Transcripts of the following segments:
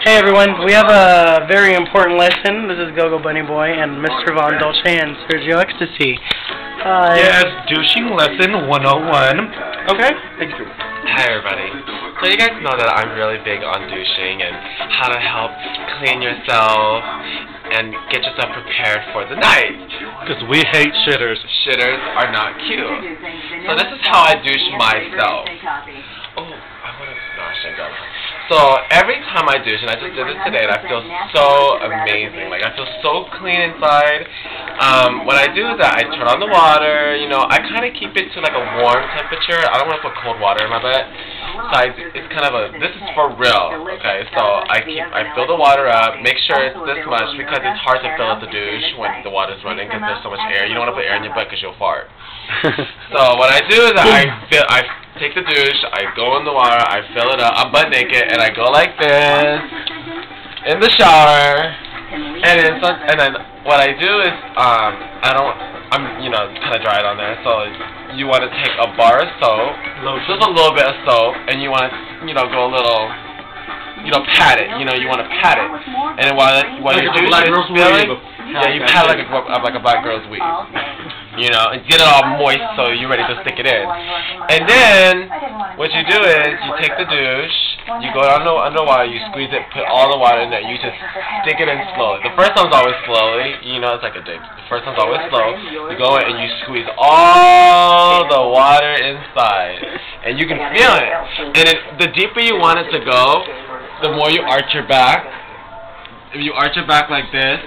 Hey everyone, we have a very important lesson. This is Gogo Bunny Boy and Mr. Von Dolce and Sergio Ecstasy. Uh, Yes, douching lesson 101. Okay, thank you. Hi everybody. So you guys know that I'm really big on douching and how to help clean yourself and get yourself prepared for the night. Because we hate shitters. Shitters are not cute. So this is how I douche myself. Oh, I want to gosh, I go. So every time I douche, and I just did it today, and I feel so amazing. Like I feel so clean inside. Um, what I do is that I turn on the water. You know, I kind of keep it to like a warm temperature. I don't want to put cold water in my butt. So I, it's kind of a. This is for real. Okay, so I keep I fill the water up. Make sure it's this much because it's hard to fill up the douche when the water's running because there's so much air. You don't want to put air in your butt because you'll fart. So what I do is I fill, I take the douche, I go in the water, I fill it up, I'm butt naked, and I go like this in the shower, and then so, and then what I do is um I don't I'm you know kind of dried on there, so you want to take a bar of soap, just a little bit of soap, and you want to you know go a little. You know, pat it. You know, you want to pat it, and then while while Like your a douche black is filling, yeah, you pat it like a like a black girl's weave you know, and get it all moist so you're ready to stick it in. And then what you do is you take the douche, you go under underwater, you squeeze it, put all the water in there, you just stick it in slowly. The first one's always slowly, you know, it's like a dick. The first one's always slow. You go in and you squeeze all the water inside, and you can feel it. And it, the deeper you want it to go, the more you arch your back. If you arch your back like this,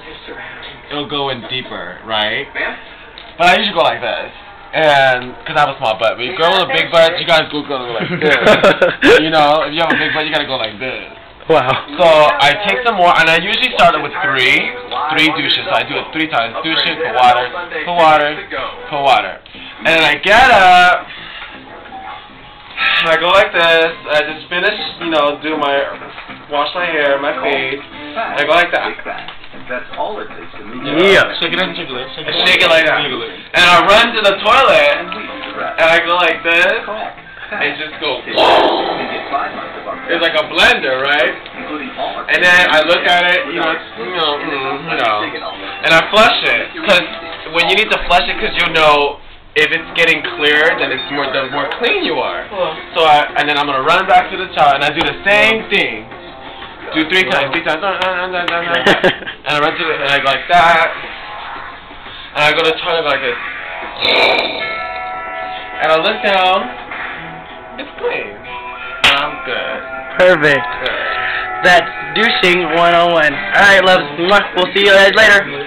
it'll go in deeper, right? But I usually go like this. And, because I have a small butt. But if you girl with a big butt, you guys go, go like this. you know, if you have a big butt, you gotta go like this. wow. So, I take some more, and I usually start it with three, three douches. So I do it three times. Douche it, put water, put water, put water. And then I get up, and I go like this. I just finish, you know, do my, wash my hair, my face. And I go like that. That's all it takes to meet Yeah. Shake it and jiggle it. I shake it like that. Jiggle it. And I run to the toilet, and I go like this, and just go, it's like a blender, right? And then I look at it, you know, you know, mm, you know, and I flush it, because when you need to flush it, because you know if it's getting clear, then it's more, the more clean you are. So I, and then I'm gonna run back to the shower, and I do the same thing. Do three times, three times, and I run to the, and I go like that, and I go to the toilet like this, and I look down, it's clean, and I'm good. Perfect. Good. That's douching 101. Alright, loves. We'll see you guys later.